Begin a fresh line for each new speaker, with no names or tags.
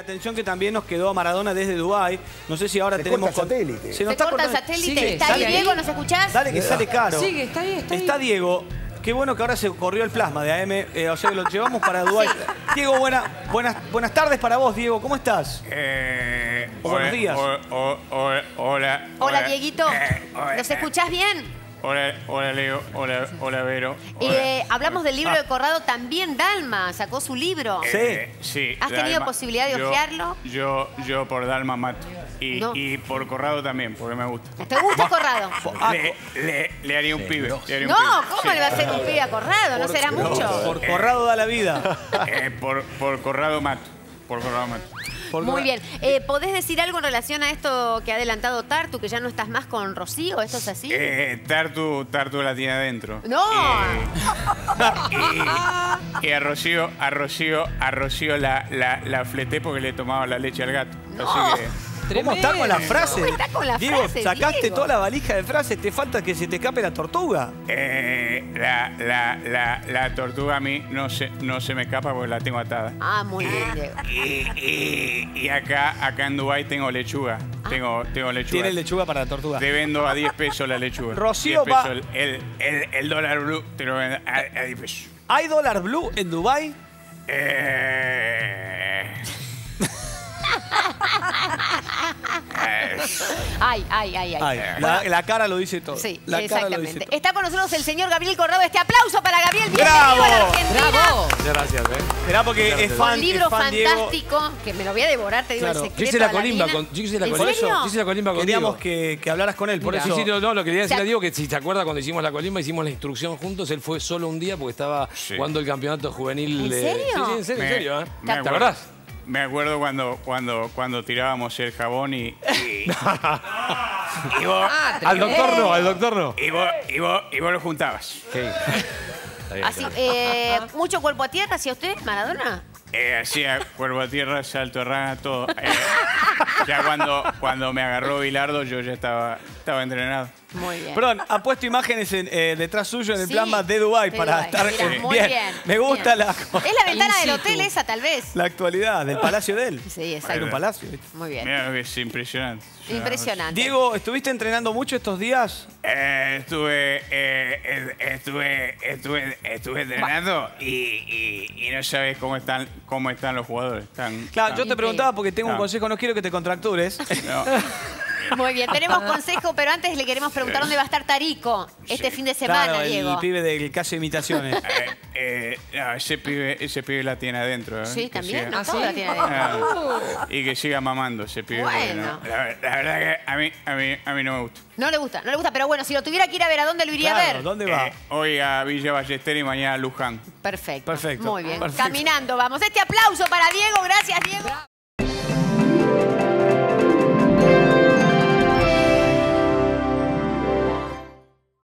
atención que también nos quedó a Maradona desde Dubái. No sé si ahora
Se
tenemos...
corta el satélite.
Se nos
Se
está
corta el
cortando-
satélite.
Sigue,
¿Está ahí, Diego? ¿Nos escuchás?
Dale que sale caro.
Sigue, está ahí, está ahí.
Está Diego. Qué bueno que ahora se corrió el plasma de AM, eh, o sea que lo llevamos para Dubái. Diego, buena, buenas, buenas tardes para vos, Diego. ¿Cómo estás?
Eh,
buenos días.
hola.
Hola, Dieguito.
eh, hola,
¿Nos
eh,
escuchás bien?
Hola, hola, Leo. Hola, hola, Vero. hola.
Eh, hablamos del libro
Ah.
de Corrado. También Dalma sacó su libro.
Sí.
Eh, sí.
¿Has tenido posibilidad de
Yo-
hojearlo?
Yo, yo por Dalma mato. Y,
No.
y por Corrado también, porque me gusta.
¿Te gusta Corrado?
Ah,
Le, le- le haría un pibe. le haría un
No,
pibe.
¿cómo
Sí.
le va a hacer un pibe a Corrado? ¿No será mucho?
Por Corrado da la vida.
Eh, por, por Corrado mato. Por mato.
Por
Muy bien. Eh, ¿Podés decir algo en relación a esto que ha adelantado Tartu, que ya no estás más con Rocío? ¿Esto es así?
Eh, Tartu, Tartu la tiene adentro.
¡No!
Eh, y, y a Rocío, a Rocío, a Rocío la, la, la fleté porque le tomaba la leche al gato. Así que.
¿Cómo está con la frase?
¿Cómo está con la
Diego,
frase,
sacaste
Diego?
toda la valija de frases, te falta que se te escape la tortuga.
eh, la, la, la, la tortuga a mí no se, no se me escapa porque la tengo atada.
Ah, muy bien, Diego.
Y, y- y acá, acá en Dubái tengo lechuga. Tengo, tengo lechuga.
Tiene lechuga para la tortuga.
Te vendo a 10 pesos la lechuga.
Rocío
10 pesos
va-
El, el, el- el dólar blue te lo vendo a, a 10 pesos.
¿Hay dólar blue en Dubái?
Eh,
Ay, ay, ay, ay.
Ay, la, la cara lo dice todo.
Sí,
la cara lo dice
exactamente.
todo.
Está con nosotros el señor Gabriel Corrado. Este aplauso para Gabriel.
¡Bravo!
A la Argentina.
¡Bravo!
Muchas gracias, ¿eh?
Porque es fan,
Un libro
Diego.
fantástico que me lo voy a devorar, te digo
Claro.
el secreto.
Yo hice la colimba con, yo hice la
¿En
colimba,
serio?
yo hice la colimba con
Queríamos que, que hablaras con él, por eso.
sí, sí, no, no, lo que quería decirle
sea-
a Diego que si se acuerda cuando hicimos la colimba, hicimos la instrucción juntos, él fue solo un día porque estaba
Sí.
jugando el campeonato juvenil.
¿En
de-
serio?
Sí, sí, en serio, en serio, ¿eh? ¿Te acordás?
Me acuerdo cuando, cuando, cuando tirábamos el jabón y. Y, y vos,
Al doctor no, al doctor no.
y, vos, y, vos, y vos lo juntabas.
Sí.
Así, eh, ¿Mucho cuerpo a tierra hacia usted, Maradona?
Eh, hacía cuervo a tierra, salto a rana, todo. Eh, ya cuando, cuando me agarró Bilardo, yo ya estaba, estaba entrenado.
Muy bien.
Perdón, ha puesto imágenes en, eh, detrás suyo en el
Sí,
plasma de Dubái
de
para
Dubái.
estar
Mirá,
eh,
muy bien.
Me gusta
bien.
la,
Es la ventana del hotel esa, tal vez.
la actualidad del palacio de él.
Sí, exacto.
Era un palacio.
Muy bien.
Mira es impresionante.
Impresionante.
Diego, ¿estuviste entrenando mucho estos días?
Eh, estuve, eh, estuve, estuve, estuve entrenando y, y- y no sabes cómo están, cómo están los jugadores. Están,
Claro, yo te preguntaba porque tengo un consejo, no quiero que te contractures.
no.
Muy bien, tenemos consejo, pero antes le queremos preguntar dónde va a estar Tarico este fin de semana,
claro,
Diego.
el pibe del caso de imitaciones.
Eh, eh, no, ese pibe, ese pibe la tiene adentro. ¿eh?
Sí, también, no
¿Ah,
todo la tiene adentro.
Ah, y que siga mamando ese pibe.
Bueno.
no, la, la verdad que a mí, a mí, a mí no me gusta.
No le gusta, no le gusta, pero bueno, si lo tuviera que ir a ver, ¿a dónde lo iría a ver?
¿dónde va?
Eh, hoy a Villa Ballester y mañana a Luján.
Perfecto.
Perfecto,
Muy bien.
perfecto.
Caminando, vamos. Este aplauso para Diego, gracias